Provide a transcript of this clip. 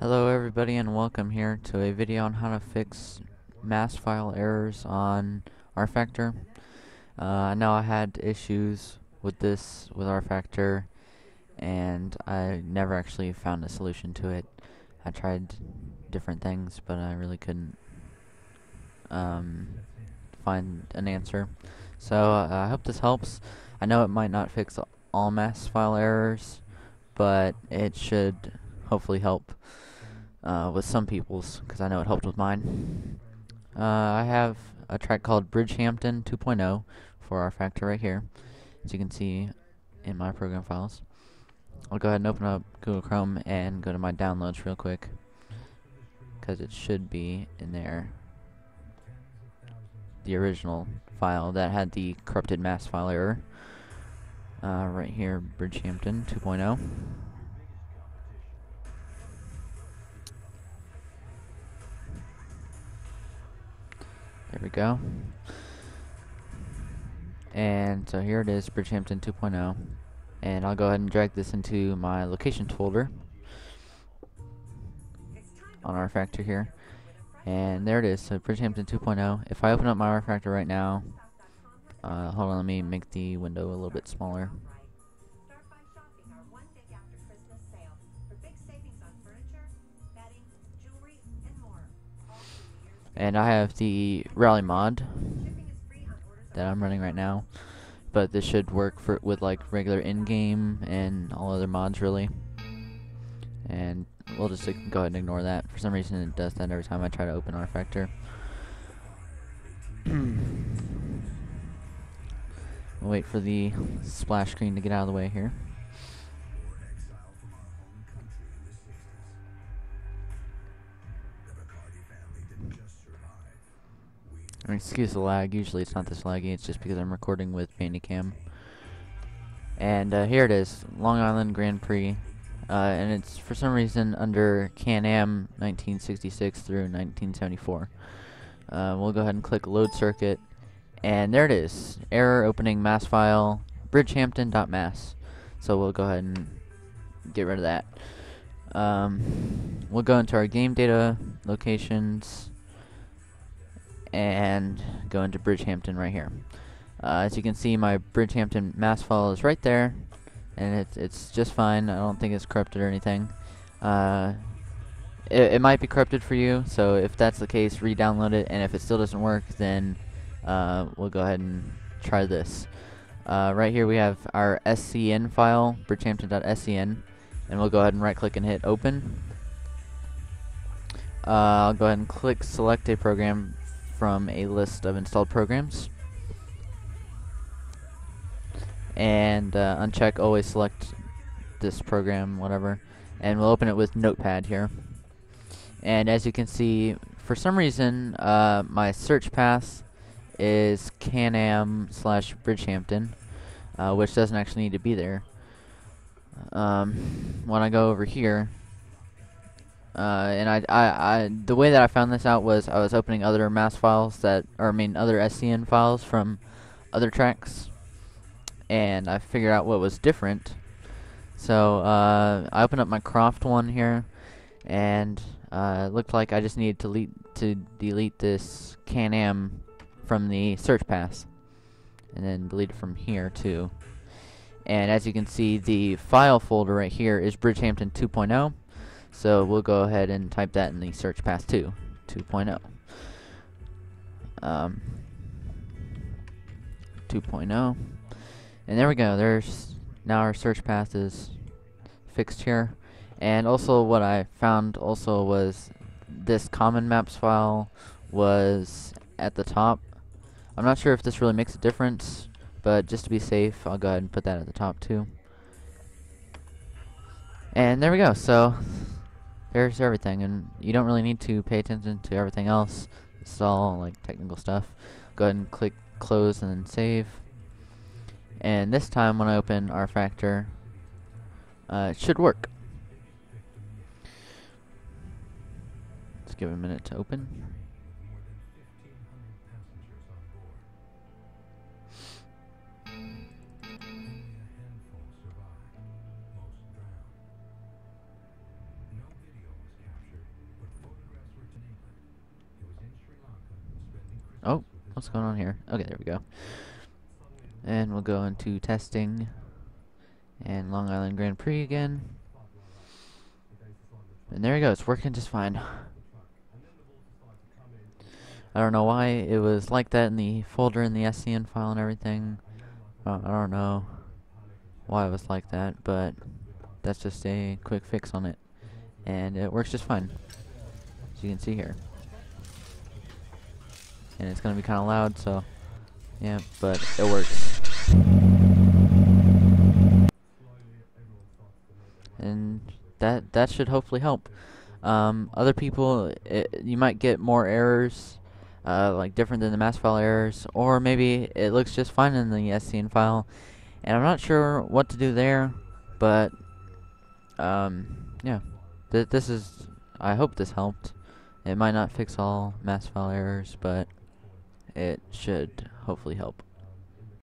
Hello everybody and welcome here to a video on how to fix MAS file errors on rFactor. Uh, I know I had issues with this with rFactor and I never actually found a solution to it. I tried different things but I really couldn't um, find an answer. So uh, I hope this helps. I know it might not fix all MAS file errors but it should hopefully help uh, with some people's, because I know it helped with mine. Uh, I have a track called Bridgehampton 2.0 for rFactor right here, as you can see in my program files. I'll go ahead and open up Google Chrome and go to my downloads real quick, because it should be in there. The original file that had the corrupted MAS file error. Uh, right here, Bridgehampton 2.0. There we go. And so here it is, Bridgehampton 2.0. And I'll go ahead and drag this into my locations folder on rFactor here. And there it is, so Bridgehampton 2.0. If I open up my rFactor right now, uh, hold on, let me make the window a little bit smaller. And I have the rally mod that I'm running right now. But this should work for with like regular in-game and all other mods really. And we'll just uh, go ahead and ignore that. For some reason it does that every time I try to open rFactor. we'll wait for the splash screen to get out of the way here. Excuse the lag. Usually it's not this laggy. It's just because I'm recording with Bandicam. And uh, here it is, Long Island Grand Prix. Uh, and it's for some reason under Can-Am 1966 through 1974. Uh, we'll go ahead and click Load Circuit. And there it is. Error opening MAS file bridgehampton.mas. So we'll go ahead and get rid of that. Um, we'll go into our game data locations and go into Bridgehampton right here. Uh, as you can see, my Bridgehampton MAS file is right there, and it's it's just fine. I don't think it's corrupted or anything. Uh, it, it might be corrupted for you, so if that's the case, re-download it, and if it still doesn't work, then uh, we'll go ahead and try this. Uh, right here we have our SCN file, bridgehampton.scn, and we'll go ahead and right-click and hit Open. Uh, I'll go ahead and click Select a Program from a list of installed programs. And uh, uncheck always select this program, whatever. And we'll open it with Notepad here. And as you can see, for some reason, uh, my search path is Can-Am slash Bridgehampton, uh, which doesn't actually need to be there. Um, when I go over here, uh, and I, I, I, the way that I found this out was I was opening other MAS files that, or I mean other SCN files from other tracks, and I figured out what was different. So uh, I opened up my Croft one here, and uh, it looked like I just needed to delete to delete this Can-Am from the search path, and then delete it from here too. And as you can see, the file folder right here is Bridgehampton 2.0. So we'll go ahead and type that in the search path too, 2.0. Um, 2.0. And there we go. There's now our search path is fixed here. And also what I found also was this common maps file was at the top. I'm not sure if this really makes a difference, but just to be safe, I'll go ahead and put that at the top too. And there we go. So there's everything, and you don't really need to pay attention to everything else. It's all like technical stuff. Go ahead and click close and then save. And this time when I open rFactor, uh, it should work. Let's give it a minute to open. Oh, what's going on here? Okay, there we go. And we'll go into testing and Long Island Grand Prix again. And there you go, it's working just fine. I don't know why it was like that in the folder in the SCN file and everything. Uh, I don't know why it was like that, but that's just a quick fix on it. And it works just fine, as you can see here. And it's to be kind of loud, so yeah, but it works. And that that should hopefully help. Um, other people, it, you might get more errors, uh, like different than the MAS file errors, or maybe it looks just fine in the SCN file, and I'm not sure what to do there, but um, yeah, Th this is. I hope this helped. It might not fix all MAS file errors, but it should hopefully help.